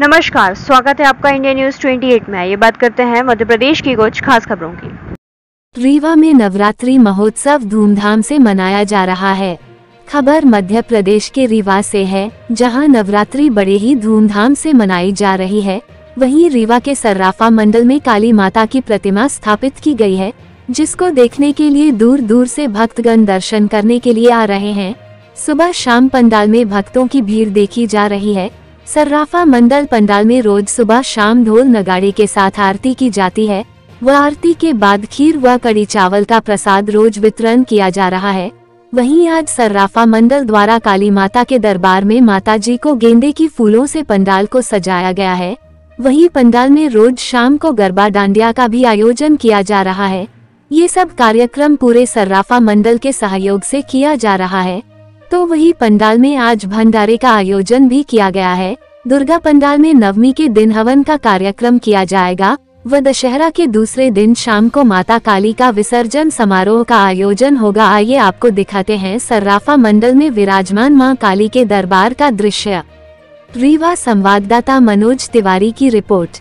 नमस्कार, स्वागत है आपका इंडिया न्यूज़ 28 में। ये बात करते हैं मध्य प्रदेश की कुछ खास खबरों की। रीवा में नवरात्रि महोत्सव धूमधाम से मनाया जा रहा है। खबर मध्य प्रदेश के रीवा से है, जहाँ नवरात्रि बड़े ही धूमधाम से मनाई जा रही है। वहीं रीवा के सर्राफा मंडल में काली माता की प्रतिमा स्थापित की गई है, जिसको देखने के लिए दूर दूर से भक्तगण दर्शन करने के लिए आ रहे हैं। सुबह शाम पंडाल में भक्तों की भीड़ देखी जा रही है सर्राफा मंडल पंडाल में रोज सुबह शाम ढोल नगाड़े के साथ आरती की जाती है। व आरती के बाद खीर व कड़ी चावल का प्रसाद रोज वितरण किया जा रहा है। वहीं आज सर्राफा मंडल द्वारा काली माता के दरबार में माता जी को गेंदे की फूलों से पंडाल को सजाया गया है। वहीं पंडाल में रोज शाम को गरबा डांडिया का भी आयोजन किया जा रहा है। ये सब कार्यक्रम पूरे सर्राफा मंडल के सहयोग से किया जा रहा है। तो वही पंडाल में आज भंडारे का आयोजन भी किया गया है। दुर्गा पंडाल में नवमी के दिन हवन का कार्यक्रम किया जाएगा व दशहरा के दूसरे दिन शाम को माता काली का विसर्जन समारोह का आयोजन होगा। आइए आपको दिखाते हैं सर्राफा मंडल में विराजमान माँ काली के दरबार का दृश्य। रीवा संवाददाता मनोज तिवारी की रिपोर्ट।